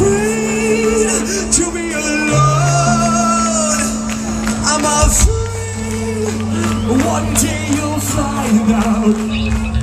afraid to be alone. I'm afraid one day you'll find out.